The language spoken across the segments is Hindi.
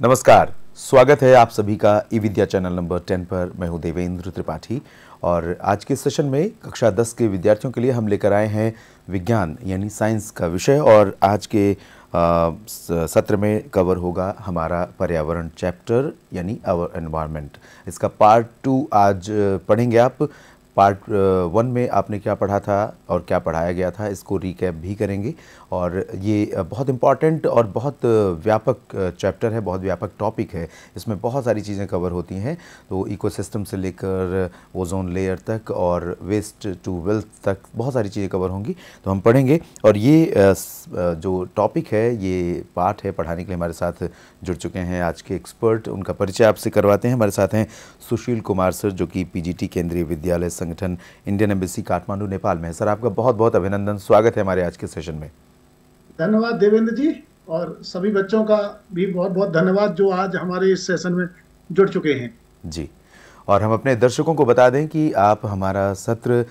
नमस्कार। स्वागत है आप सभी का e Vidya channel number ten पर। मैं हूँ देवेंद्र त्रिपाठी और आज के सेशन में कक्षा 10 के विद्यार्थियों के लिए हम लेकर आए हैं विज्ञान, यानी साइंस का विषय और आज के सत्र में कवर होगा हमारा पर्यावरण चैप्टर, यानी आवर एनवायरनमेंट इसका पार्ट टू आज पढ़ेंगे आप। पार्ट वन में आपने क्या पढ़ा था और क्या पढ़ाया गया था, इसको रिकैप भी करेंगे। और ये बहुत इंपॉर्टेंट और बहुत व्यापक चैप्टर है, बहुत व्यापक टॉपिक है। इसमें बहुत सारी चीज़ें कवर होती हैं। तो इकोसिस्टम से लेकर ओजोन लेयर तक और वेस्ट टू वेल्थ तक बहुत सारी चीज़ें कवर होंगी। तो हम पढ़ेंगे। और ये जो टॉपिक है, ये पार्ट है, पढ़ाने के लिए हमारे साथ जुड़ चुके हैं आज के एक्सपर्ट उनका परिचय आपसे करवाते हैं। हमारे साथ हैं सुशील कुमार सर, जो कि पीजीटी केंद्रीय विद्यालय संगठन इंडियन एम्बेसी काठमांडू नेपाल में सर आपका बहुत बहुत अभिनंदन। स्वागत है हमारे आज के सेशन में। धन्यवाद देवेंद्र जी और सभी बच्चों का भी बहुत बहुत धन्यवाद जो आज हमारे इस सेशन में जुड़ चुके हैं। जी और हम अपने दर्शकों को बता दें कि आप हमारा सत्र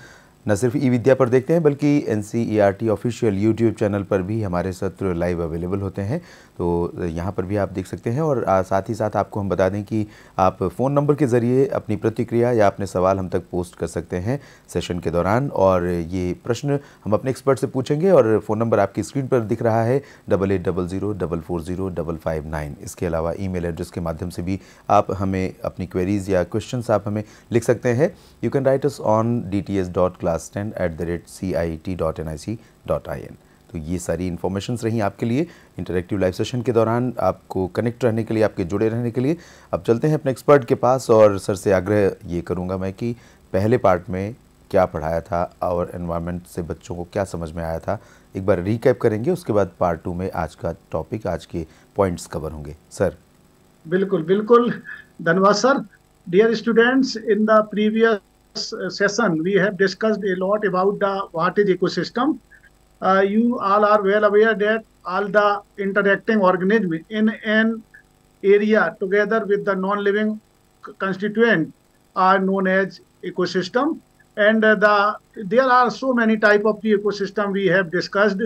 न सिर्फ़ ई विद्या पर देखते हैं बल्कि N C official YouTube channel पर भी हमारे सत्र लाइव अवेलेबल होते हैं। तो यहाँ पर भी आप देख सकते हैं और साथ ही साथ आपको हम बता दें कि आप फ़ोन नंबर के ज़रिए अपनी प्रतिक्रिया या अपने सवाल हम तक पोस्ट कर सकते हैं सेशन के दौरान और ये प्रश्न हम अपने एक्सपर्ट से पूछेंगे और फ़ोन नंबर आपकी स्क्रीन पर दिख रहा है double eight double zero double four zero double five nine इसके अलावा ईमेल एड्रेस के माध्यम से भी आप हमें अपनी क्वेरीज़ या क्वेश्चन आप हमें लिख सकते हैं। You can write us on D T S dot class ten at the rate C I T dot N I C dot I N तो ये सारी इन्फॉर्मेशन रही आपके लिए। इंटरेक्टिव लाइव सेशन के दौरान आपको कनेक्ट रहने के लिए, आपके जुड़े रहने के लिए। अब चलते हैं अपने एक्सपर्ट के पास और सर से आग्रह ये करूँगा मैं कि पहले पार्ट में क्या पढ़ाया था और एनवायरनमेंट से बच्चों को क्या समझ में आया था, एक बार रिकैप करेंगे, उसके बाद पार्ट टू में आज का टॉपिक आज के पॉइंट्स कवर होंगे। सर बिल्कुल बिल्कुल। धन्यवाद sir dear students in the previous session we have discussed a lot about the what is ecosystem uh, you all are well aware that all the interacting organisms in an area together with the non-living constituent are known as ecosystem. And uh, the there are so many type of the ecosystem we have discussed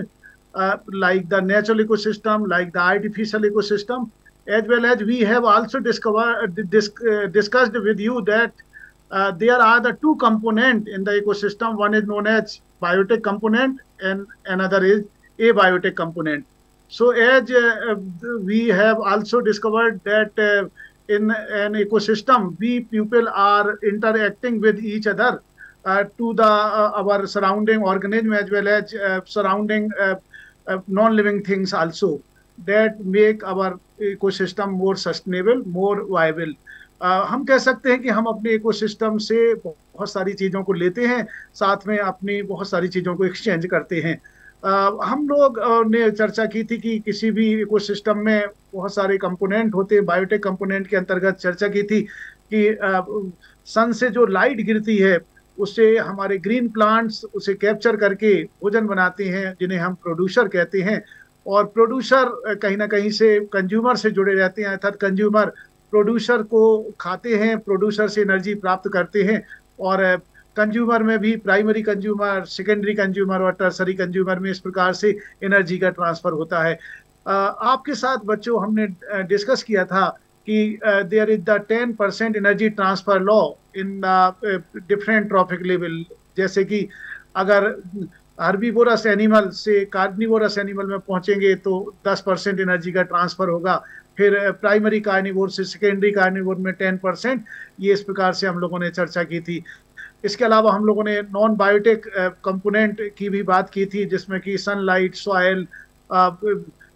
uh, like the natural ecosystem like the artificial ecosystem as well as we have also discovered dis, uh, discussed with you that uh, there are the two component in the ecosystem. One is known as biotic component and another is abiotic component. So as uh, we have also discovered that uh, in an ecosystem, we people are interacting with each other uh, to the uh, our surrounding organism as well as uh, surrounding uh, non-living things also that make our ecosystem more sustainable, more viable. हम कह सकते हैं कि हम अपने इकोसिस्टम से बहुत सारी चीज़ों को लेते हैं, साथ में अपनी बहुत सारी चीज़ों को एक्सचेंज करते हैं। हम लोग ने चर्चा की थी कि किसी भी इकोसिस्टम में बहुत सारे कंपोनेंट होते हैं बायोटेक कंपोनेंट के अंतर्गत चर्चा की थी कि सन से जो लाइट गिरती है उससे हमारे ग्रीन प्लांट्स उसे कैप्चर करके भोजन बनाते हैं, जिन्हें हम प्रोड्यूसर कहते हैं। और प्रोड्यूसर कहीं ना कहीं से कंज्यूमर से जुड़े रहते हैं, अर्थात कंज्यूमर प्रोड्यूसर को खाते हैं प्रोड्यूसर से एनर्जी प्राप्त करते हैं और कंज्यूमर में भी प्राइमरी कंज्यूमर सेकेंडरी कंज्यूमर और टर्सरी कंज्यूमर में इस प्रकार से एनर्जी का ट्रांसफ़र होता है। आपके साथ बच्चों हमने डिस्कस किया था कि there is the ten percent energy transfer law in different trophic level जैसे कि अगर हर्बीवोरस एनिमल से कार्निवोरस एनिमल में पहुँचेंगे तो 10 परसेंट एनर्जी का ट्रांसफ़र होगा। फिर प्राइमरी कार्निवोर से सेकेंडरी कार्निवोर में टेन परसेंट ये इस प्रकार से हम लोगों ने चर्चा की थी। इसके अलावा हम लोगों ने नॉन बायोटिक कंपोनेंट की भी बात की थी, जिसमें कि सनलाइट सॉयल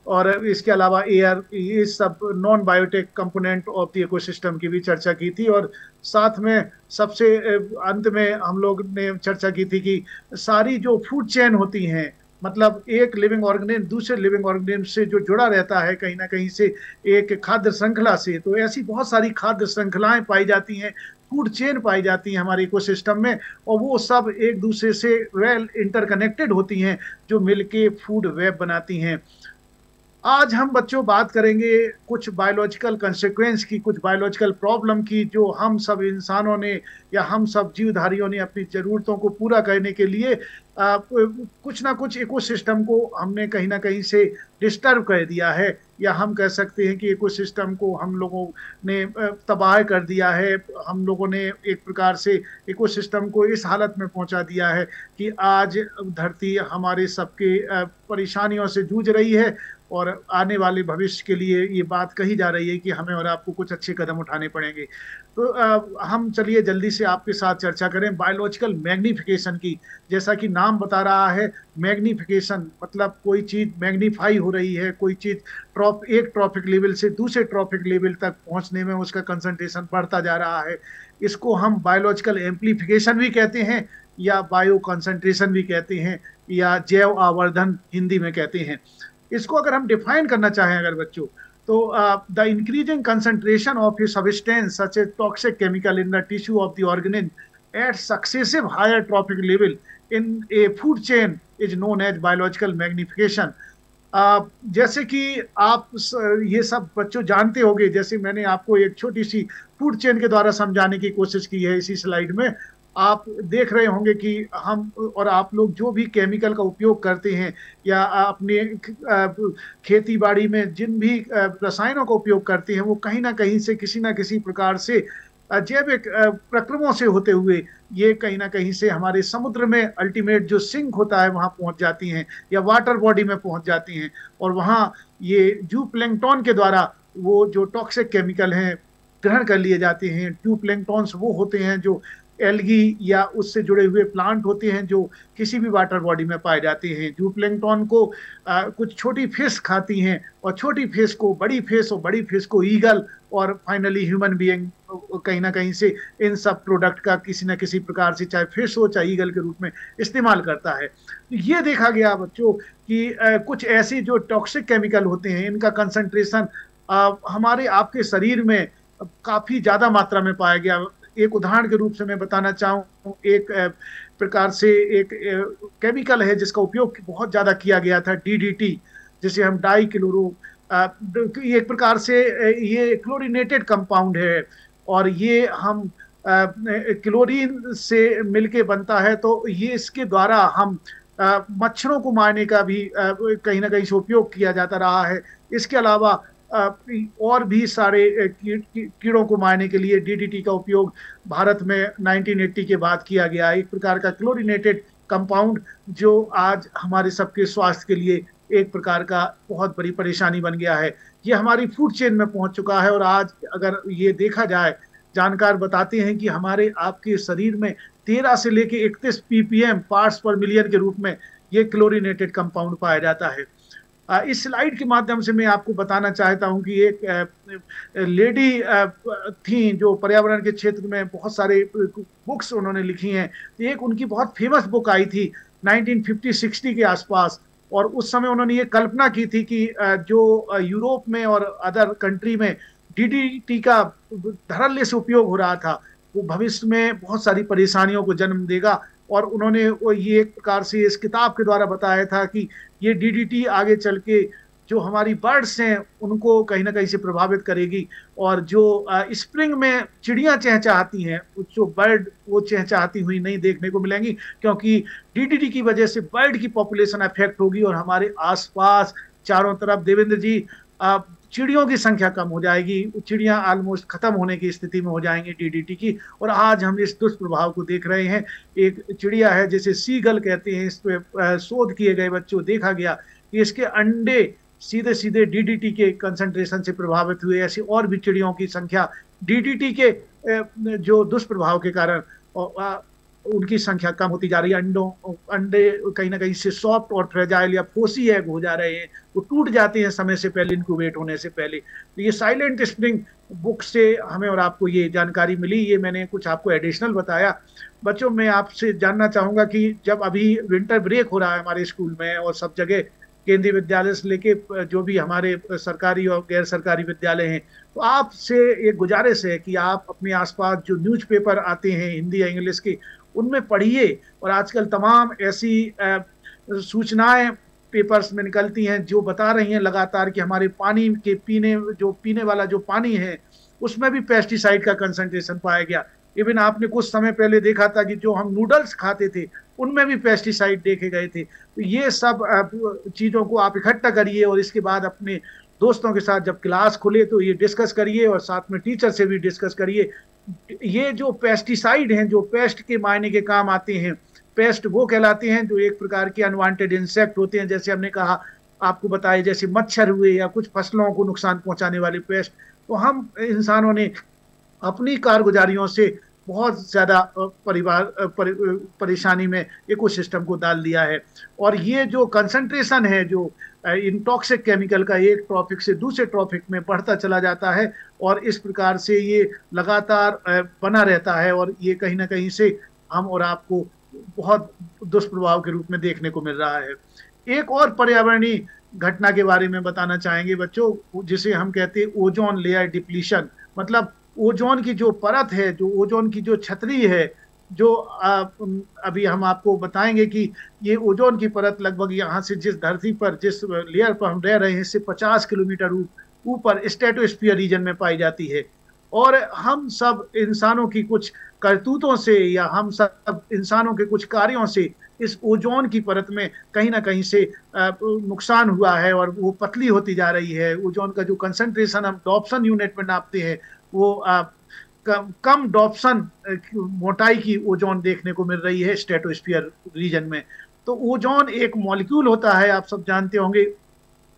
और इसके अलावा एयर ये सब non biotic component of the ecosystem की भी चर्चा की थी। और साथ में सबसे अंत में हम लोग ने चर्चा की थी कि सारी जो फ़ूड चेन होती हैं मतलब एक लिविंग ऑर्गेनिज्म दूसरे लिविंग ऑर्गेनिज्म से जो जुड़ा रहता है, कहीं ना कहीं से एक खाद्य श्रृंखला से। तो ऐसी बहुत सारी खाद्य श्रृंखलाएँ पाई जाती हैं फ़ूड चेन पाई जाती हैं हमारे इकोसिस्टम में, और वो सब एक दूसरे से वेल इंटरकनेक्टेड होती हैं, जो मिलके फ़ूड वेब बनाती हैं। आज हम बच्चों बात करेंगे कुछ बायोलॉजिकल कंसिक्वेंस की कुछ बायोलॉजिकल प्रॉब्लम की जो हम सब इंसानों ने या हम सब जीवधारियों ने अपनी ज़रूरतों को पूरा करने के लिए आ, कुछ ना कुछ इकोसिस्टम को हमने कहीं ना कहीं से डिस्टर्ब कर दिया है। या हम कह सकते हैं कि इकोसिस्टम को हम लोगों ने तबाह कर दिया है। हम लोगों ने एक प्रकार से इकोसिस्टम को इस हालत में पहुँचा दिया है कि आज धरती हमारे सबके परेशानियों से जूझ रही है। और आने वाले भविष्य के लिए ये बात कही जा रही है कि हमें और आपको कुछ अच्छे कदम उठाने पड़ेंगे। तो हम चलिए जल्दी से आपके साथ चर्चा करें बायोलॉजिकल मैग्निफिकेशन की। जैसा कि नाम बता रहा है, मैग्निफिकेशन मतलब कोई चीज़ मैग्नीफाई हो रही है, कोई चीज़ ट्रॉप एक ट्रॉफिक लेवल से दूसरे ट्रॉफिक लेवल तक पहुँचने में उसका कंसंट्रेशन बढ़ता जा रहा है। इसको हम बायोलॉजिकल एम्पलीफिकेशन भी कहते हैं या बायो कंसंट्रेशन भी कहते हैं या जैव आवर्धन हिंदी में कहते हैं। इसको अगर हम डिफाइन करना चाहें अगर बच्चों तो the increasing concentration of a substance such a toxic chemical in the tissue of the organism at successive higher trophic level in a food chain is known as biological magnification जैसे कि आप ये सब बच्चों जानते होंगे, जैसे मैंने आपको एक छोटी सी फ़ूड चेन के द्वारा समझाने की कोशिश की है इसी स्लाइड में आप देख रहे होंगे कि हम और आप लोग जो भी केमिकल का उपयोग करते हैं या अपने खेती बाड़ी में जिन भी रसायनों का उपयोग करते हैं, वो कहीं ना कहीं से, किसी ना किसी प्रकार से जैविक प्रक्रमों से होते हुए, ये कहीं ना कहीं से हमारे समुद्र में अल्टीमेट जो सिंक होता है, वहाँ पहुँच जाती हैं या वाटर बॉडी में पहुँच जाती हैं। और वहाँ ये जू प्लेंगटॉन के द्वारा वो जो टॉक्सिक केमिकल हैं, ग्रहण कर लिए जाते हैं। ट्यू प्लेंगटॉन्स वो होते हैं जो एल्गी या उससे जुड़े हुए प्लांट होते हैं जो किसी भी वाटर बॉडी में पाए जाते हैं। जू प्लेंगटॉन को आ, कुछ छोटी फ़िश खाती हैं और छोटी फ़िश को बड़ी फ़िश और बड़ी फ़िश को ईगल और फाइनली ह्यूमन बीइंग कहीं ना कहीं से इन सब प्रोडक्ट का किसी न किसी प्रकार से चाहे फ़िश हो चाहे ईगल के रूप में इस्तेमाल करता है। तो ये देखा गया बच्चों कि आ, कुछ ऐसे जो टॉक्सिक केमिकल होते हैं इनका कंसंट्रेशन हमारे आपके शरीर में काफ़ी ज़्यादा मात्रा में पाया गया। एक उदाहरण के रूप से मैं बताना चाहूँ, एक प्रकार से एक केमिकल है जिसका उपयोग बहुत ज़्यादा किया गया था डीडीटी जिसे हम डाई क्लोरो एक प्रकार से ये क्लोरीनेटेड कंपाउंड है और ये हम क्लोरीन से मिलके बनता है तो ये इसके द्वारा हम मच्छरों को मारने का भी कहीं ना कहीं से उपयोग किया जाता रहा है। इसके अलावा और भी सारे कीड़ों को मारने के लिए डीडीटी का उपयोग भारत में 1980 के बाद किया गया एक प्रकार का क्लोरीनेटेड कंपाउंड जो आज हमारे सबके स्वास्थ्य के लिए एक प्रकार का बहुत बड़ी परेशानी बन गया है। ये हमारी फ़ूड चेन में पहुँच चुका है और आज अगर ये देखा जाए, जानकार बताते हैं कि हमारे, आपके शरीर में तेरह से लेके इकतीस पीपीएम पार्ट्स पर मिलियन के रूप में ये क्लोरिनेटेड कंपाउंड पाया जाता है। इस स्लाइड के माध्यम से मैं आपको बताना चाहता हूँ कि एक लेडी थी जो पर्यावरण के क्षेत्र में बहुत सारे बुक्स उन्होंने लिखी हैं। एक उनकी बहुत फ़ेमस बुक आई थी 1950-60 के आसपास। और उस समय उन्होंने ये कल्पना की थी कि जो यूरोप में और अदर कंट्री में डीडीटी का धरल्य से उपयोग हो रहा था, वो भविष्य में बहुत सारी परेशानियों को जन्म देगा। और उन्होंने ये एक प्रकार से इस किताब के द्वारा बताया था कि ये डीडीटी आगे चल के जो हमारी बर्ड्स हैं, उनको कहीं ना कहीं से प्रभावित करेगी। और जो स्प्रिंग में चिड़ियाँ चहचहाती हैं जो बर्ड वो चहचहाती हुई नहीं देखने को मिलेंगी, क्योंकि डीडीटी की वजह से बर्ड की पॉपुलेशन अफेक्ट होगी और हमारे आसपास चारों तरफ़। देवेंद्र जी चिड़ियों की संख्या कम हो जाएगी, चिड़ियाँ ऑलमोस्ट खत्म होने की स्थिति में हो जाएँगी डीडीटी की। और आज हम इस दुष्प्रभाव को देख रहे हैं। एक चिड़िया है जिसे सीगल कहते हैं इस पर शोध किए गए बच्चों, देखा गया कि इसके अंडे सीधे सीधे डीडीटी के कंसंट्रेशन से प्रभावित हुए। ऐसी और भी चिड़ियों की संख्या डीडीटी के जो दुष्प्रभाव के कारण उनकी संख्या कम होती जा रही है। अंडों, अंडे कहीं ना कहीं से सॉफ्ट और फ्रेजाइल या फोसी एग हो जा रहे हैं, वो टूट जाते हैं समय से पहले इनक्यूबेट होने से पहले। तो ये साइलेंट स्प्रिंग बुक से हमें और आपको ये जानकारी मिली, ये मैंने कुछ आपको एडिशनल बताया। बच्चों, मैं आपसे जानना चाहूँगा कि जब अभी विंटर ब्रेक हो रहा है हमारे स्कूल में और सब जगह केंद्रीय विद्यालय से लेके, जो भी हमारे सरकारी और गैर सरकारी विद्यालय हैं तो आपसे एक गुजारिश है कि आप अपने आसपास जो न्यूज़पेपर आते हैं, हिंदी या इंग्लिश के उनमें पढ़िए और आजकल तमाम ऐसी सूचनाएँ पेपर्स में निकलती हैं, जो बता रही हैं लगातार कि हमारे पानी के पीने, जो पीने वाला जो पानी है, उसमें भी पेस्टिसाइड का कंसंट्रेशन पाया गया। इवन आपने कुछ समय पहले देखा था कि जो हम नूडल्स खाते थे, उनमें भी पेस्टिसाइड देखे गए थे। तो ये सब चीज़ों को आप इकट्ठा करिए और इसके बाद अपने दोस्तों के साथ जब क्लास खुले तो ये डिस्कस करिए और साथ में टीचर से भी डिस्कस करिए ये जो पेस्टिसाइड हैं, जो पेस्ट के मायने के काम आते हैं पेस्ट वो कहलाते हैं जो एक प्रकार के अनवांटेड इंसेक्ट होते हैं, जैसे हमने कहा, आपको बताया जैसे मच्छर हुए या कुछ फ़सलों को नुकसान पहुँचाने वाले पेस्ट तो हम इंसानों ने अपनी कारगुजारियों से बहुत ज़्यादा परिवार पर, परेशानी में इकोसिस्टम को डाल दिया है। और ये जो कंसंट्रेशन है जो इंटॉक्सिक केमिकल का एक ट्रॉफिक से दूसरे ट्रॉफिक में बढ़ता चला जाता है और इस प्रकार से ये लगातार बना रहता है और ये कहीं ना कहीं से हम और आपको बहुत दुष्प्रभाव के रूप में देखने को मिल रहा है। एक और पर्यावरणीय घटना के बारे में बताना चाहेंगे बच्चों जिसे हम कहते हैं ओजोन लेयर डिप्लीशन मतलब ओजोन की जो परत है जो ओजोन की जो छतरी है जो आ, अभी हम आपको बताएँगे कि ये ओजोन की परत लगभग यहाँ से जिस धरती पर जिस लेयर पर हम रह रहे हैं इससे 50 किलोमीटर ऊपर स्टेटोस्फीयर रीजन में पाई जाती है। और हम सब इंसानों की कुछ करतूतों से या हम सब इंसानों के कुछ कार्यों से इस ओजोन की परत में कहीं ना कहीं से नुकसान हुआ है और वो पतली होती जा रही है। ओजोन का जो कंसंट्रेशन हम डॉप्सन यूनिट में नापते हैं वो कम कम डॉप्सन मोटाई की ओजोन देखने को मिल रही है स्टेटोस्फियर रीजन में। तो ओजोन एक मॉलिक्यूल होता है, आप सब जानते होंगे।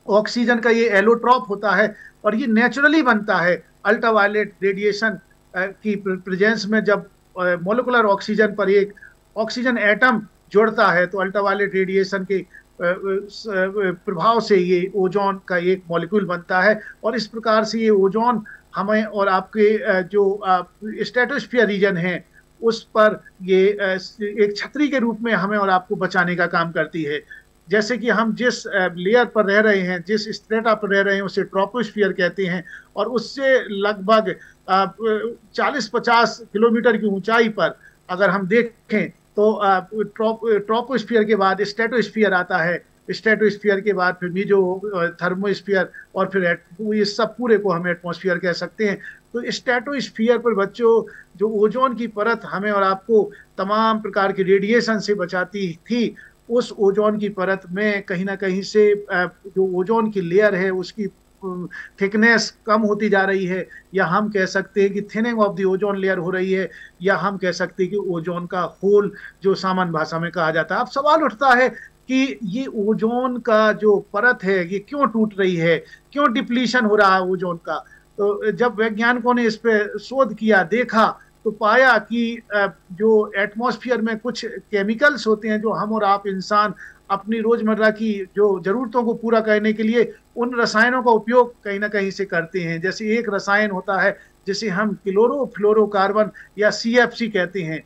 ऑक्सीजन का ये एलोट्रॉप होता है और ये नेचुरली बनता है। अल्ट्रावायलेट रेडिएशन की प्रेजेंस में जब मोलिकुलर ऑक्सीजन पर एक ऑक्सीजन एटम जुड़ता है तो अल्ट्रावायलेट रेडिएशन के प्रभाव से ये ओजोन का एक मॉलिक्यूल बनता है। और इस प्रकार से ये ओजोन हमें और आपके जो स्टेटोस्फियर रीजन है, उस पर ये एक छतरी के रूप में हमें और आपको बचाने का काम करती है। जैसे कि हम जिस लेयर पर रह रहे हैं, जिस स्ट्रेटा पर रह रहे हैं, उसे ट्रोपोस्फियर कहते हैं और उससे लगभग 40-50 किलोमीटर की ऊंचाई पर अगर हम देखें तो ट्रोपोस्फियर के बाद स्टेटोस्फियर आता है। स्टेटोस्फियर के बाद फिर मीजो थर्मोस्फियर और फिर ये सब पूरे को हम एटमोस्फियर कह सकते हैं। तो स्टेटोस्फियर पर बच्चों, जो ओजोन की परत हमें और आपको तमाम प्रकार की रेडिएशन से बचाती थी, उस ओजोन की परत में कहीं ना कहीं से जो ओजोन की लेयर है, उसकी थिकनेस कम होती जा रही है। या हम कह सकते हैं कि thinning of the ozone layer हो रही है, या हम कह सकते हैं कि ओजोन का होल जो सामान्य भाषा में कहा जाता है। अब सवाल उठता है कि ये ओजोन का जो परत है, ये क्यों टूट रही है? क्यों डिप्लीशन हो रहा है ओजोन का? तो जब वैज्ञानिकों ने इस पर शोध किया, देखा तो पाया कि जो एटमॉस्फेयर में कुछ केमिकल्स होते हैं, जो हम और आप इंसान अपनी रोज़मर्रा की जो जरूरतों को पूरा करने के लिए उन रसायनों का उपयोग कहीं ना कहीं से करते हैं। जैसे एक रसायन होता है, जिसे हम क्लोरोफ्लोरोकार्बन या सीएफसी कहते हैं।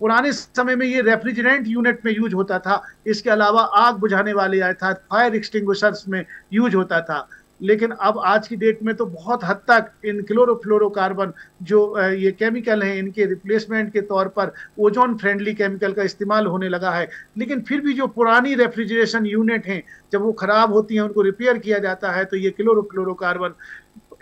पुराने समय में ये रेफ्रिजरेंट यूनिट में यूज़ होता था। इसके अलावा आग बुझाने वाले अर्थात फायर एक्सटिंग्विशर्स में यूज़ होता था। लेकिन अब आज की डेट में तो बहुत हद तक इन क्लोरोफ्लोरोकार्बन जो ये केमिकल हैं, इनके रिप्लेसमेंट के तौर पर ओजोन फ्रेंडली केमिकल का इस्तेमाल होने लगा है। लेकिन फिर भी जो पुरानी रेफ्रिजरेशन यूनिट हैं, जब वो ख़राब होती हैं, उनको रिपेयर किया जाता है तो ये क्लोरोफ्लोरोकार्बन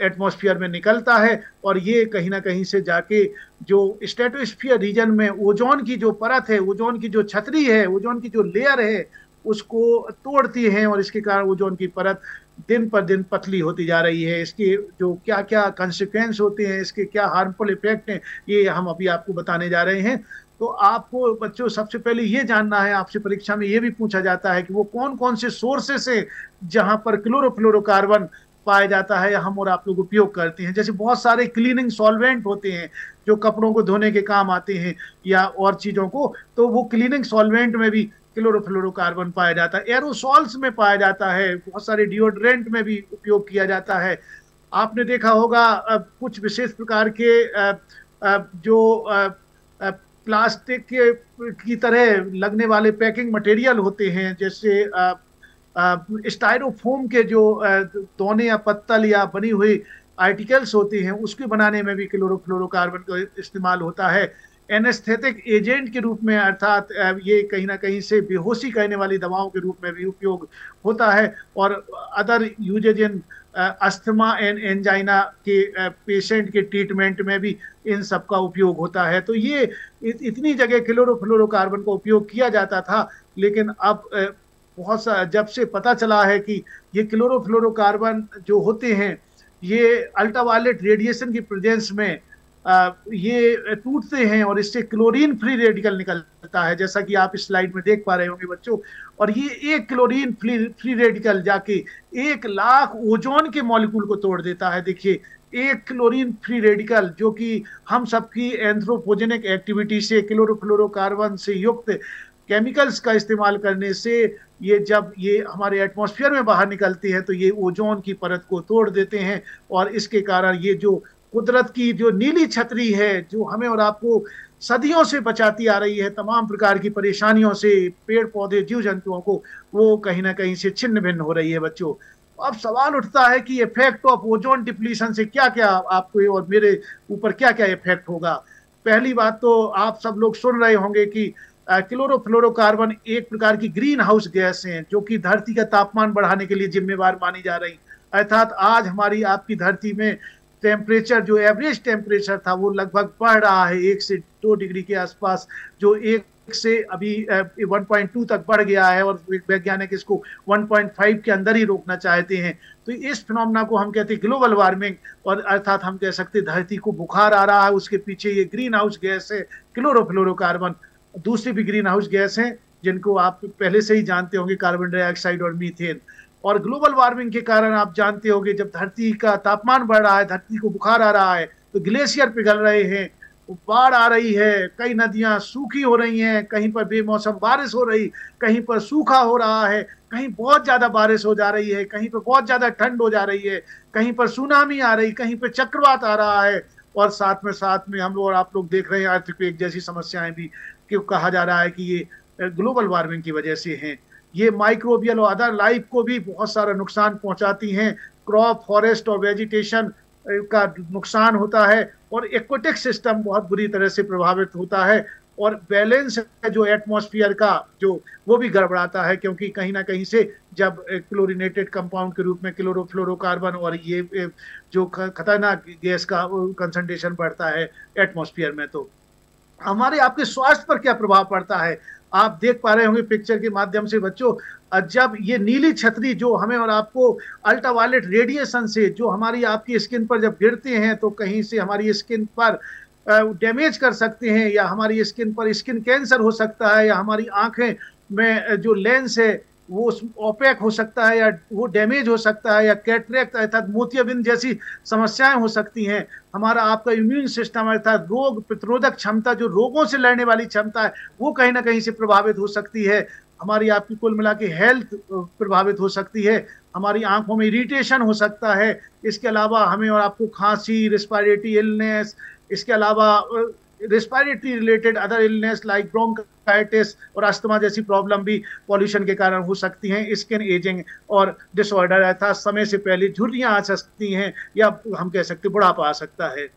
एटमॉस्फेयर में निकलता है और ये कहीं ना कहीं से जाके जो स्टेटोस्फियर रीजन में ओजोन की जो परत है ओजोन की जो छतरी है ओजोन की जो लेयर है, उसको तोड़ती है और इसके कारण ओजोन की परत दिन पर दिन पतली होती जा रही है। इसके जो क्या क्या कंसिक्वेंस होते हैं, इसके क्या हार्मफुल इफ़ेक्ट हैं, ये हम अभी आपको बताने जा रहे हैं। तो आपको बच्चों, सबसे पहले ये जानना है, आपसे परीक्षा में ये भी पूछा जाता है कि वो कौन कौन से सोर्सेस हैं जहाँ पर क्लोरोफ्लोरोकार्बन पाया जाता है हम और आप लोग उपयोग करते हैं। जैसे बहुत सारे क्लीनिंग सॉल्वेंट होते हैं, जो कपड़ों को धोने के काम आते हैं या और चीज़ों को तो वो क्लीनिंग सॉल्वेंट में भी क्लोरोफ्लोरोकार्बन पाया जाता है। एरोसॉल्स में पाया जाता है, बहुत सारे डिओड्रेंट में भी उपयोग किया जाता है। आपने देखा होगा कुछ विशेष प्रकार के जो प्लास्टिक के, की तरह लगने वाले पैकिंग मटेरियल होते हैं, जैसे स्टाइरोफोम के जो दोने या पत्तल या बनी हुई आर्टिकल्स होती हैं, उसके बनाने में भी क्लोरोफ्लोरोकार्बन का इस्तेमाल होता है। एनेस्थेटिक एजेंट के रूप में अर्थात ये कहीं ना कहीं से बेहोशी कहने वाली दवाओं के रूप में भी उपयोग होता है और other uses in asthma and angina के पेशेंट के ट्रीटमेंट में भी इन सब का उपयोग होता है। तो ये इतनी जगह क्लोरोफ्लोरोकार्बन का उपयोग किया जाता था, लेकिन अब बहुत सा जब से पता चला है कि ये क्लोरोफ्लोरोकार्बन जो होते हैं, ये अल्ट्रावायलेट रेडिएशन की प्रेजेंस में ये टूटते हैं और इससे क्लोरीन फ्री रेडिकल निकलता है, जैसा कि आप इस स्लाइड में देख पा रहे होंगे बच्चों। और ये एक क्लोरीन फ्री फ्री रेडिकल जाके एक लाख ओजोन के मॉलिक्यूल को तोड़ देता है। देखिए, एक क्लोरीन फ्री रेडिकल जो कि हम सबकी एंथ्रोपोजेनिक एक्टिविटी से, क्लोरोफ्लोरोकार्बन से युक्त केमिकल्स का इस्तेमाल करने से ये जब ये हमारे एटमॉस्फेयर में बाहर निकलते हैं तो ये ओजोन की परत को तोड़ देते हैं और इसके कारण ये जो कुदरत की जो नीली छतरी है, जो हमें और आपको सदियों से बचाती आ रही है, तमाम प्रकार की परेशानियों से पेड़ पौधे जीव जंतुओं को, वो कहीं ना कहीं से छिन्न भिन्न हो रही है बच्चों। अब सवाल उठता है कि इफ़ेक्ट ऑफ़ ओजोन डिप्लीशन से क्या क्या आपको और मेरे ऊपर क्या क्या इफ़ेक्ट होगा? पहली बात तो आप सब लोग सुन रहे होंगे कि क्लोरोफ्लोरोकार्बन एक प्रकार की ग्रीन हाउस गैस है, जो कि धरती का तापमान बढ़ाने के लिए जिम्मेवार मानी जा रही अर्थात आज हमारी आपकी धरती में टेम्परेचर जो एवरेज टेम्परेचर था, वो लगभग बढ़ रहा है, एक से दो डिग्री के आसपास, जो एक से अभी 1.2 तक बढ़ गया है और वैज्ञानिक इसको 1.5 के अंदर ही रोकना चाहते हैं। तो इस फिनोमना को हम कहते हैं ग्लोबल वार्मिंग और अर्थात हम कह सकते धरती को बुखार आ रहा है, उसके पीछे ये ग्रीन हाउस गैस है, क्लोरोफ्लोरोकार्बन। दूसरी भी ग्रीन हाउस गैस है, जिनको आप पहले से ही जानते होंगे कार्बन डाइऑक्साइड और मीथेन और ग्लोबल वार्मिंग के कारण आप जानते होंगे, जब धरती का तापमान बढ़ रहा है, धरती को बुखार आ रहा है तो ग्लेशियर पिघल रहे हैं, बाढ़ आ रही है, कई नदियाँ सूखी हो रही हैं, कहीं पर बेमौसम बारिश हो रही, कहीं पर सूखा हो रहा है, कहीं बहुत ज़्यादा बारिश हो जा रही है, कहीं पर बहुत ज़्यादा ठंड हो जा रही है, कहीं पर सुनामी आ रही, कहीं पर चक्रवात आ रहा है, और साथ में साथ में हम लोग और आप लोग देख रहे हैं आर्थिक जैसी समस्याएँ भी। क्यों कहा जा रहा है कि ये ग्लोबल वार्मिंग की वजह से हैं। ये माइक्रोबियल और अदर लाइफ को भी बहुत सारा नुकसान पहुंचाती हैं। क्रॉप, फॉरेस्ट और वेजिटेशन का नुकसान होता है और एक्वेटिक सिस्टम बहुत बुरी तरह से प्रभावित होता है और बैलेंस है जो एटमॉस्फेयर का, जो, वो भी गड़बड़ाता है क्योंकि कहीं ना कहीं से जब क्लोरिनेटेड कंपाउंड के रूप में क्लोरोफ्लोरोकार्बन और ये जो खतरनाक गैस का कंसंट्रेशन बढ़ता है एटमॉस्फेयर में तो। हमारे आपके स्वास्थ्य पर क्या प्रभाव पड़ता है? आप देख पा रहे होंगे पिक्चर के माध्यम से बच्चों जब ये नीली छतरी जो हमें और आपको अल्ट्रावायलेट रेडिएशन से जो हमारी आपकी स्किन पर जब गिरते हैं तो कहीं से हमारी स्किन पर डैमेज कर सकते हैं या हमारी स्किन पर स्किन कैंसर हो सकता है या हमारी आँखें में जो लेंस है वो ओपेक हो सकता है या वो डैमेज हो सकता है या कैटरेक्ट अर्थात मोतियाबिंद जैसी समस्याएँ हो सकती हैं। हमारा आपका इम्यून सिस्टम अर्थात रोग प्रतिरोधक क्षमता, जो रोगों से लड़ने वाली क्षमता है, वो कहीं ना कहीं से प्रभावित हो सकती है। हमारी आपकी कुल मिला के हेल्थ प्रभावित हो सकती है। हमारी आँखों में इरिटेशन हो सकता है। इसके अलावा हमें और आपको खांसी रिस्पायरेटरी इलनेस इसके अलावा respiratory related other illness like bronchitis और अस्थमा जैसी प्रॉब्लम भी पॉल्यूशन के कारण हो सकती हैं स्किन एजिंग और डिसऑर्डर अर्थात समय से पहले झुर्रियाँ आ सकती हैं या हम कह सकते बुढ़ापा आ सकता है।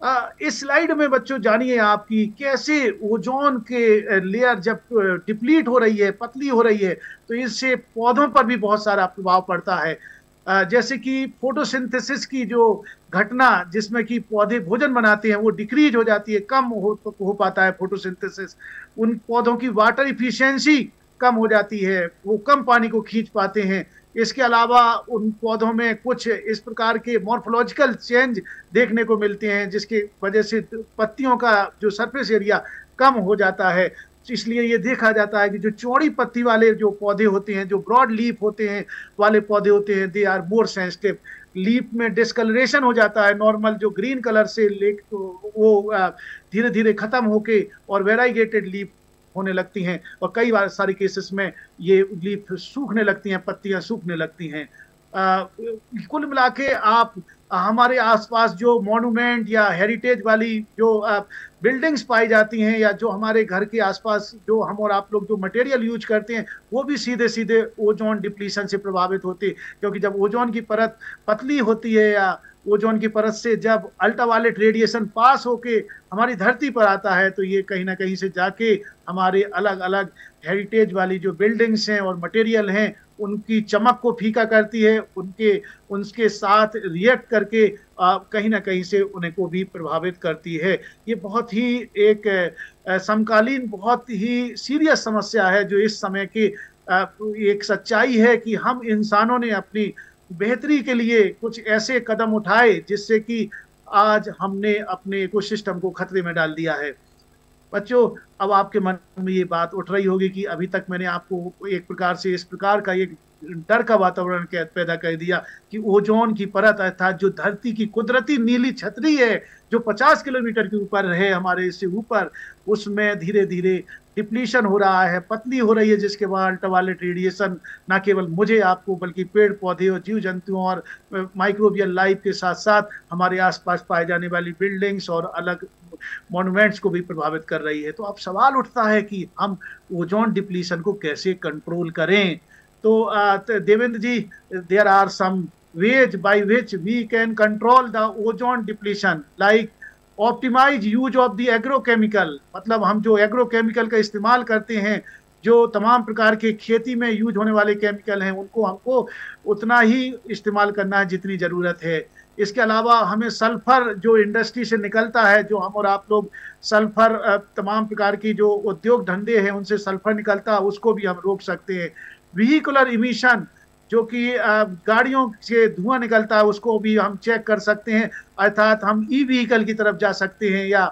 आ, इस स्लाइड में बच्चों जानिए आपकी कैसे ओजोन के लेयर जब डिप्लीट हो रही है पतली हो रही है तो इससे पौधों पर भी बहुत सारा प्रभाव पड़ता है। जैसे कि फोटोसिंथेसिस की जो घटना जिसमें कि पौधे भोजन बनाते हैं वो डिक्रीज हो जाती है कम हो, हो पाता है फोटोसिंथेसिस उन पौधों की वाटर इफिशियंसी कम हो जाती है वो कम पानी को खींच पाते हैं। इसके अलावा उन पौधों में कुछ इस प्रकार के मॉर्फोलॉजिकल चेंज देखने को मिलते हैं जिसके वजह से पत्तियों का जो सरफेस एरिया कम हो जाता है। इसलिए ये देखा जाता है कि जो चौड़ी पत्ती वाले जो पौधे होते हैं जो ब्रॉड लीफ होते हैं वाले पौधे होते हैं they are more sensitive leaf में डिस्कलरेशन हो जाता है, नॉर्मल जो ग्रीन कलर से लेक तो वो धीरे धीरे खत्म होके और वेराइगेटेड लीफ होने लगती हैं और कई बार सारे केसेस में ये लीफ सूखने लगती हैं, पत्तियाँ सूखने लगती हैं। कुल मिला के आप हमारे आसपास जो मॉन्यूमेंट या हेरिटेज वाली जो बिल्डिंग्स पाई जाती हैं या जो हमारे घर के आसपास जो हम और आप लोग जो मटेरियल यूज़ करते हैं, वो भी सीधे सीधे ओजोन डिप्लीशन से प्रभावित होती है। क्योंकि जब ओजोन की परत पतली होती है या ओजोन की परत से जब अल्ट्रावायलेट रेडिएशन पास होके हमारी धरती पर आता है तो ये कहीं ना कहीं से जाके हमारे अलग अलग हेरिटेज वाली जो बिल्डिंग्स हैं और मटेरियल हैं, उनकी चमक को फीका करती है, उनके उनके साथ रिएक्ट करके कहीं ना कहीं से उन्हें को भी प्रभावित करती है। ये बहुत ही एक समकालीन, बहुत ही सीरियस समस्या है, जो इस समय की एक सच्चाई है कि हम इंसानों ने अपनी बेहतरी के लिए कुछ ऐसे कदम उठाए जिससे कि आज हमने अपने इकोसिस्टम को खतरे में डाल दिया है। बच्चों, अब आपके मन में ये बात उठ रही होगी कि अभी तक मैंने आपको एक प्रकार से इस प्रकार का एक डर का वातावरण पैदा कर दिया कि ओजोन की परत अर्थात जो धरती की कुदरती नीली छतरी है, जो 50 किलोमीटर के ऊपर है हमारे इससे ऊपर, उसमें धीरे धीरे डिप्लीशन हो रहा है, पतली हो रही है, जिसके बाद अल्ट्रावायलेट रेडिएशन न केवल मुझे, आपको, बल्कि पेड़ पौधे और जीव जंतुओं और माइक्रोबियल लाइफ के साथ साथ हमारे आसपास पाए जाने वाली बिल्डिंग्स और अलग मॉन्यूमेंट्स को भी प्रभावित कर रही है। तो अब सवाल उठता है कि हम ओजोन डिप्लीशन को कैसे कंट्रोल करें? तो Devendra ji there are some ways by which we can control the ozone depletion, like optimise use of the agrochemical मतलब हम जो एग्रोकेमिकल का इस्तेमाल करते हैं, जो तमाम प्रकार के खेती में यूज़ होने वाले केमिकल हैं, उनको हमको उतना ही इस्तेमाल करना है जितनी ज़रूरत है। इसके अलावा हमें सल्फ़र जो इंडस्ट्री से निकलता है, जो हम और आप लोग सल्फ़र तमाम प्रकार की जो उद्योग धंधे हैं, उनसे सल्फ़र निकलता है उसको भी हम रोक सकते हैं। व्हीकुलर इमिशन जो कि गाड़ियों से धुआँ निकलता है, उसको भी हम चेक कर सकते हैं। अर्थात हम ई व्हीकल की तरफ़ जा सकते हैं या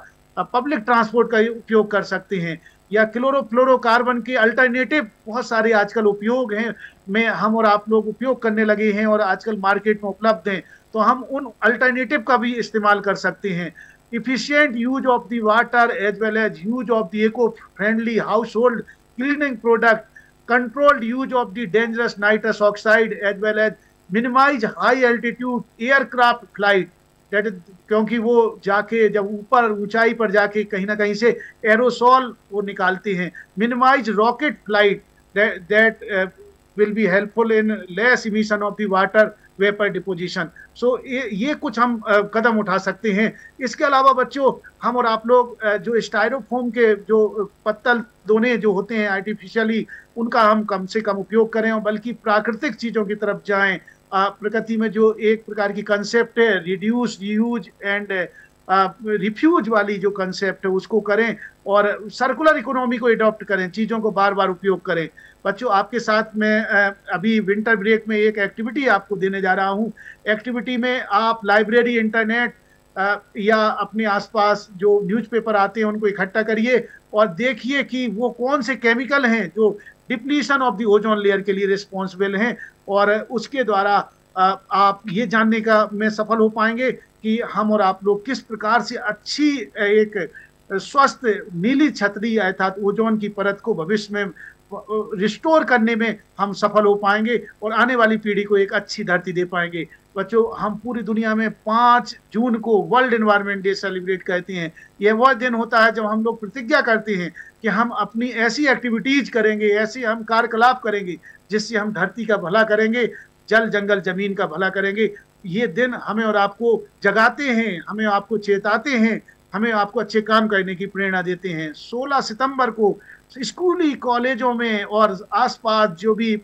पब्लिक ट्रांसपोर्ट का उपयोग कर सकते हैं। या क्लोरो क्लोरोफ्लोरोकार्बन के अल्टरनेटिव बहुत सारे आजकल उपयोग हैं। में, हम और आप लोग उपयोग करने लगे हैं और आजकल मार्केट में उपलब्ध हैं। तो हम उन अल्टरनेटिव का भी इस्तेमाल कर सकते हैं। Efficient use of the water as well as use of the eco friendly household cleaning product controlled use of the dangerous nitrous oxide as well as minimize high altitude aircraft flight that is क्योंकि वो जाके जब ऊपर ऊंचाई पर जाके कहीं ना कहीं से एरोसॉल वो निकालते हैं minimise rocket flight that will be helpful in less emission of the water vapour deposition. So ये ये कुछ हम कदम उठा सकते हैं। इसके अलावा बच्चों, हम और आप लोग जो स्टायरोफोम के जो पत्तल दोने जो होते हैं आर्टिफिशियली उनका हम कम से कम उपयोग करें और बल्कि प्राकृतिक चीज़ों की तरफ़ जाएँ। प्रकृति में जो एक प्रकार की कंसेप्ट है रिड्यूस यूज़ एंड रिफ्यूज वाली जो कंसेप्ट है, उसको करें और सर्कुलर इकोनॉमी को एडॉप्ट करें, चीज़ों को बार बार उपयोग करें। बच्चों, आपके साथ मैं अभी विंटर ब्रेक में एक एक्टिविटी आपको देने जा रहा हूँ। एक्टिविटी में आप लाइब्रेरी इंटरनेट या अपने आसपास जो न्यूज़पेपर आते हैं, उनको इकट्ठा करिए और देखिए कि वो कौन से केमिकल हैं जो depletion of the ozone layer के लिए रिस्पॉन्सिबल हैं और उसके द्वारा आप ये जानने का में सफल हो पाएँगे। कि हम और आप लोग किस प्रकार से अच्छी एक स्वस्थ, नीली छतरी अर्थात ओजोन की परत को भविष्य में रिस्टोर करने में हम सफल हो पाएँगे और आने वाली पीढ़ी को एक अच्छी धरती दे पाएँगे। बच्चों, हम पूरी दुनिया में पाँच जून को वर्ल्ड एनवायरनमेंट डे सेलिब्रेट करते हैं। यह वह दिन होता है जब हम लोग प्रतिज्ञा करते हैं कि हम अपनी ऐसी एक्टिविटीज़ करेंगे, ऐसे हम कार्यकलाप करेंगे जिससे हम धरती का भला करेंगे, जल, जंगल, ज़मीन का भला करेंगे। ये दिन हमें और आपको जगाते हैं, हमें आपको चेताते हैं, हमें आपको अच्छे काम करने की प्रेरणा देते हैं। 16 सितंबर को स्कूली कॉलेजों में और आसपास जो भी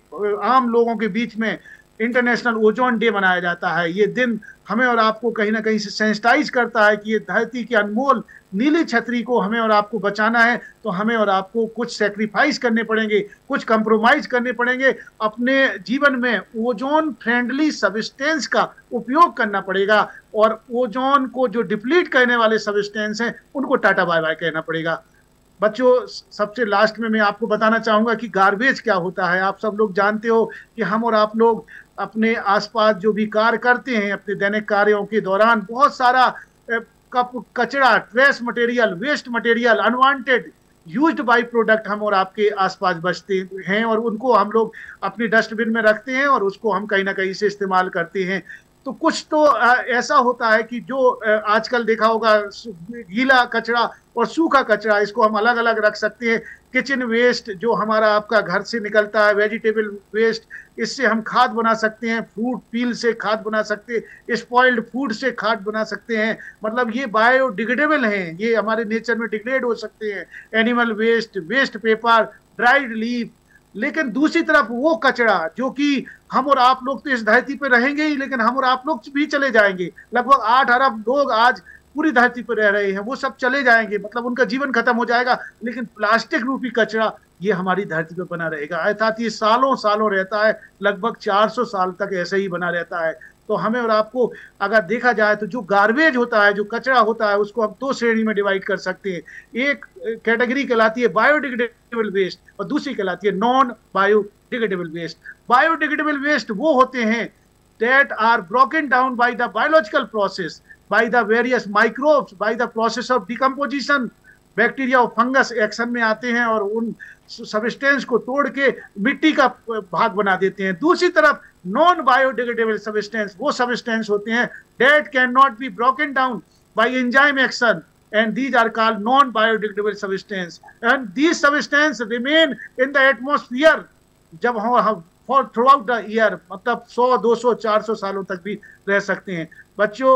आम लोगों के बीच में इंटरनेशनल ओजोन डे मनाया जाता है। ये दिन हमें और आपको कहीं ना कहीं से सेंसिटाइज करता है कि ये धरती की अनमोल नीली छतरी को हमें और आपको बचाना है तो हमें और आपको कुछ सेक्रीफाइस करने पड़ेंगे, कुछ कंप्रोमाइज करने पड़ेंगे। अपने जीवन में ओजोन फ्रेंडली सबिस्टेंस का उपयोग करना पड़ेगा और ओजोन को जो डिप्लीट करने वाले सबिस्टेंस हैं, उनको टाटा बाय बाय कहना पड़ेगा। बच्चों, सबसे लास्ट में मैं आपको बताना चाहूँगा कि गार्बेज क्या होता है। आप सब लोग जानते हो कि हम और आप लोग अपने आसपास जो भी कार्य करते हैं, अपने दैनिक कार्यों के दौरान बहुत सारा कप, कचरा trash material waste material unwanted used byproduct हम और आपके आसपास बचते हैं और उनको हम लोग अपने डस्टबिन में रखते हैं और उसको हम कहीं ना कहीं से इस्तेमाल करते हैं। तो कुछ तो ऐसा होता है कि जो आजकल देखा होगा गीला कचरा और सूखा कचरा, इसको हम अलग अलग रख सकते हैं। किचन वेस्ट जो हमारा आपका घर से निकलता है, वेजिटेबल वेस्ट, इससे हम खाद बना सकते हैं, फ्रूट पील से खाद बना सकते हैं, स्पॉइल्ड फ़ूड से खाद बना सकते हैं। मतलब ये बायोडिग्रेडेबल हैं, ये हमारे नेचर में डिग्रेड हो सकते हैं। Animal waste waste paper, dried leaf लेकिन दूसरी तरफ़ वो कचरा जो कि हम और आप लोग तो इस धरती पर रहेंगे ही, लेकिन हम और आप लोग भी चले जाएँगे। लगभग आठ अरब लोग आज पूरी धरती पर रह रहे हैं, वो सब चले जाएँगे। मतलब उनका जीवन खत्म हो जाएगा, लेकिन प्लास्टिक रूपी कचरा, ये हमारी धरती पर बना रहेगा। अर्थात ये सालों सालों रहता है, लगभग 400 साल तक ऐसे ही बना रहता है। तो हमें और आपको अगर देखा जाए तो जो गार्बेज होता है, जो कचरा होता है, उसको हम दो श्रेणी में डिवाइड कर सकते हैं। एक कैटेगरी कहलाती है बायोडिग्रेडेबल वेस्ट और दूसरी कहलाती है non biodegradable waste biodegradable waste वो होते हैं that are broken down by the biological process, by the various microbes, by the process of decomposition bacteria और फंगस एक्शन में आते हैं और उन सबस्टेंस को तोड़ के मिट्टी का भाग बना देते हैं। दूसरी तरफ़ नॉन बायोडिग्रेडेबल सबस्टेंस वो सबस्टेंस होते हैं that can not be broken down by enzyme action and these are called non-biodegradable substance. And these substance remain in the atmosphere जब हम हम for throughout the year मतलब 100 200 400 सालों तक भी रह सकते हैं। बच्चों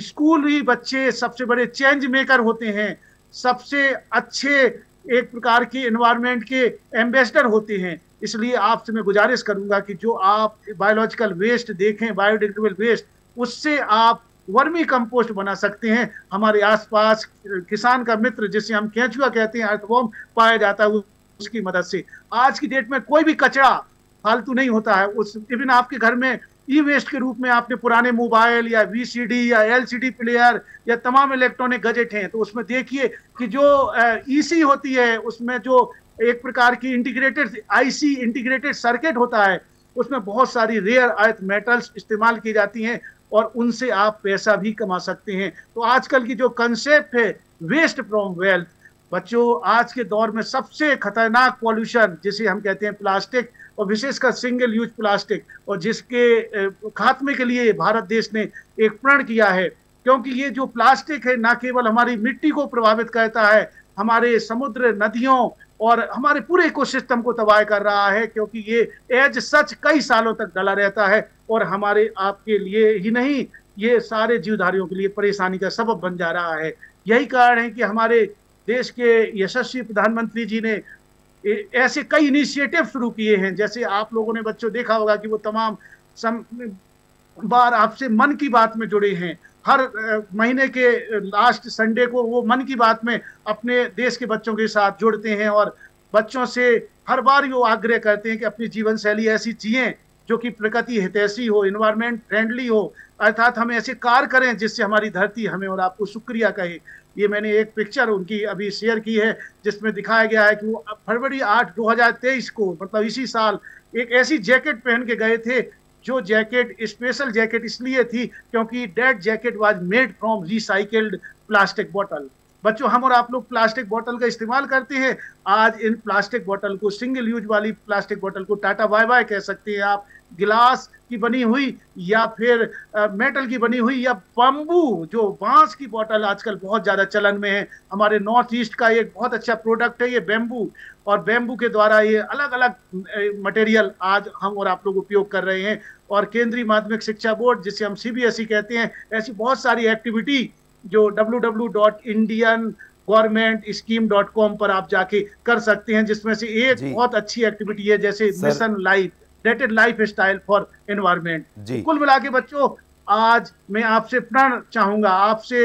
स्कूल ही बच्चे सबसे बड़े चेंज मेकर होते हैं। सबसे अच्छे एक प्रकार की इन्वायरमेंट के एम्बेसडर होते हैं। इसलिए आपसे मैं गुजारिश करूँगा कि जो आप बायोलॉजिकल वेस्ट देखें बायोडिग्रेडेबल वेस्ट उससे आप वर्मी कंपोस्ट बना सकते हैं। हमारे आसपास किसान का मित्र, जिसे हम केंचुआ कहते हैं अर्थवॉर्म पाया जाता है, उसकी मदद से। आज की डेट में कोई भी कचरा फालतू नहीं होता है। उस इवन आपके घर में ई वेस्ट के रूप में आपने पुराने मोबाइल या वीसीडी या एलसीडी प्लेयर या तमाम इलेक्ट्रॉनिक गजेट हैं तो उसमें देखिए कि जो ईसी e होती है, उसमें जो एक प्रकार की इंटीग्रेटेड आईसी इंटीग्रेटेड सर्किट होता है, उसमें बहुत सारी रेयर अर्थ मेटल्स इस्तेमाल की जाती हैं और उनसे आप पैसा भी कमा सकते हैं। तो आजकल की जो कंसेप्ट है वेस्ट फ्रॉम वेल्थ बच्चों, आज के दौर में सबसे खतरनाक पॉल्यूशन जिसे हम कहते हैं प्लास्टिक और विशेषकर सिंगल यूज़ प्लास्टिक और जिसके खात्मे के लिए भारत देश ने एक प्रण किया है, क्योंकि ये जो प्लास्टिक है, न केवल हमारी मिट्टी को प्रभावित करता है, हमारे समुद्र, नदियों और हमारे पूरे इकोसिस्टम को तबाह कर रहा है, क्योंकि ये एज सच कई सालों तक डला रहता है, और हमारे आपके लिए ही नहीं, ये सारे जीवधारियों के लिए परेशानी का सबब बन जा रहा है। यही कारण है कि हमारे देश के यशस्वी प्रधानमंत्री जी ने ऐसे कई इनिशिएटिव शुरू किए हैं। जैसे आप लोगों ने बच्चों देखा होगा कि वो तमाम सम, बार आपसे मन की बात में जुड़े हैं। हर महीने के लास्ट संडे को वो मन की बात में अपने देश के बच्चों के साथ जुड़ते हैं और बच्चों से हर बार वो आग्रह करते हैं कि अपनी जीवन शैली ऐसी जिए जो कि प्रकृति हितैषी हो इन्वायरमेंट फ्रेंडली हो, अर्थात हम ऐसे कार्य करें जिससे हमारी धरती हमें और आपको शुक्रिया कहे। ये मैंने एक पिक्चर उनकी अभी शेयर की है, जिसमें दिखाया गया है कि वो फरवरी आठ 2023 को मतलब इसी साल, एक ऐसी जैकेट पहन के गए थे, जो जैकेट स्पेशल जैकेट इसलिए थी क्योंकि that jacket was made from recycled plastic bottle बच्चों हम और आप लोग प्लास्टिक बोतल का इस्तेमाल करते हैं। आज इन प्लास्टिक बोतल को सिंगल यूज़ वाली प्लास्टिक बोतल को टाटा बाय बाय कह सकते हैं आप। गिलास की बनी हुई या फिर आ, मेटल की बनी हुई या बम्बू जो बाँस की बोतल आजकल बहुत ज़्यादा चलन में है। हमारे नॉर्थ ईस्ट का एक बहुत अच्छा प्रोडक्ट है ये बेम्बू और बेम्बू के द्वारा ये अलग अलग मटेरियल आज हम और आप लोग उपयोग कर रहे हैं। और केंद्रीय माध्यमिक शिक्षा बोर्ड जिसे हम सीबीएसई कहते हैं ऐसी बहुत सारी एक्टिविटी जो www.indian government scheme dot com पर आप जाके कर सकते हैं जिसमें से एक बहुत अच्छी एक्टिविटी है जैसे mission life dated lifestyle for environment कुल मिला के बच्चों आज मैं आपसे प्रण चाहूँगा आपसे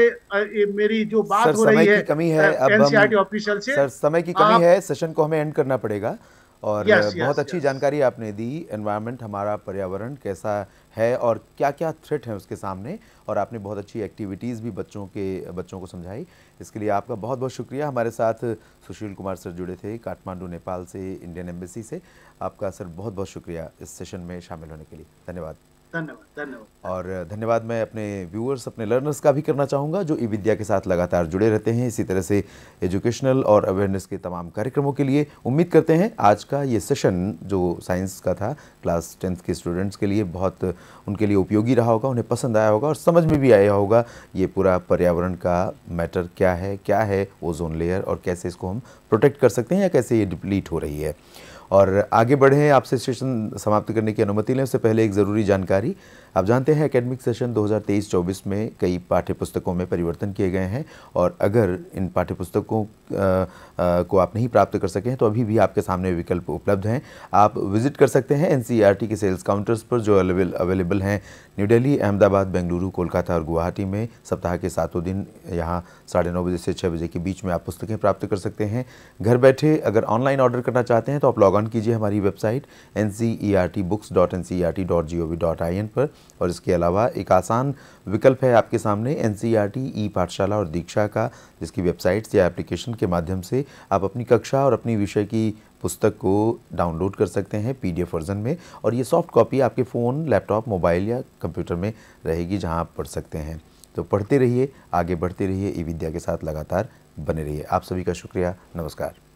मेरी जो बात सर, हो रही है कमी है एनसीआरटी ऑफिशियल से सर समय की कमी है सेशन को हमें एंड करना पड़ेगा। और yes, बहुत yes, अच्छी yes. जानकारी आपने दी एनवायरनमेंट हमारा पर्यावरण कैसा है और क्या क्या थ्रेट है उसके सामने? और आपने बहुत अच्छी एक्टिविटीज़ भी बच्चों के, बच्चों को समझाई। इसके लिए आपका बहुत बहुत शुक्रिया। हमारे साथ सुशील कुमार सर जुड़े थे काठमांडू, नेपाल से इंडियन एम्बेसी से। आपका सर बहुत बहुत शुक्रिया इस सेशन में शामिल होने के लिए। धन्यवाद। धन्यवाद धन्यवाद। और धन्यवाद मैं अपने व्यूअर्स अपने लर्नर्स का भी करना चाहूँगा, जो ई विद्या के साथ लगातार जुड़े रहते हैं। इसी तरह से एजुकेशनल और अवेयरनेस के तमाम कार्यक्रमों के लिए उम्मीद करते हैं। आज का ये सेशन जो साइंस का था क्लास टेंथ के स्टूडेंट्स के लिए बहुत उनके लिए उपयोगी रहा होगा, उन्हें पसंद आया होगा और समझ में भी आया होगा ये पूरा पर्यावरण का मैटर क्या है क्या है ओजोन लेयर और कैसे इसको हम प्रोटेक्ट कर सकते हैं या कैसे ये डिप्लीट हो रही है। और आगे बढ़ें आपसे सेशन समाप्त करने की अनुमति लें। उससे पहले एक ज़रूरी जानकारी आप जानते हैं एकेडमिक सेशन 2023-24 में कई पाठ्य पुस्तकों में परिवर्तन किए गए हैं और अगर इन पाठ्य पुस्तकों को आप नहीं प्राप्त कर सकें तो अभी भी आपके सामने विकल्प उपलब्ध हैं। आप विज़िट कर सकते हैं एनसीईआरटी के सेल्स काउंटर्स पर, जो अवेलेबल हैं न्यू दिल्ली अहमदाबाद बेंगलुरु कोलकाता और गुवाहाटी में। सप्ताह के सातों दिन, यहाँ साढ़े नौ बजे से छः बजे के बीच में आप पुस्तकें प्राप्त कर सकते हैं। घर बैठे अगर ऑनलाइन ऑर्डर करना चाहते हैं तो आप लॉग ऑन कीजिए हमारी वेबसाइट एन आई एन पर। और इसके अलावा एक आसान विकल्प है आपके सामने एन टी ई पाठशाला और दीक्षा का, जिसकी वेबसाइट्स या एप्लीकेशन के माध्यम से आप अपनी कक्षा और अपनी विषय की पुस्तक को डाउनलोड कर सकते हैं पीडीएफ वर्जन में। और ये सॉफ्ट कॉपी आपके फ़ोन, लैपटॉप, मोबाइल या कंप्यूटर में रहेगी जहाँ आप पढ़ सकते हैं। तो पढ़ते रहिए, आगे बढ़ते रहिए ई विद्या के साथ लगातार बने रहिए। आप सभी का शुक्रिया, नमस्कार।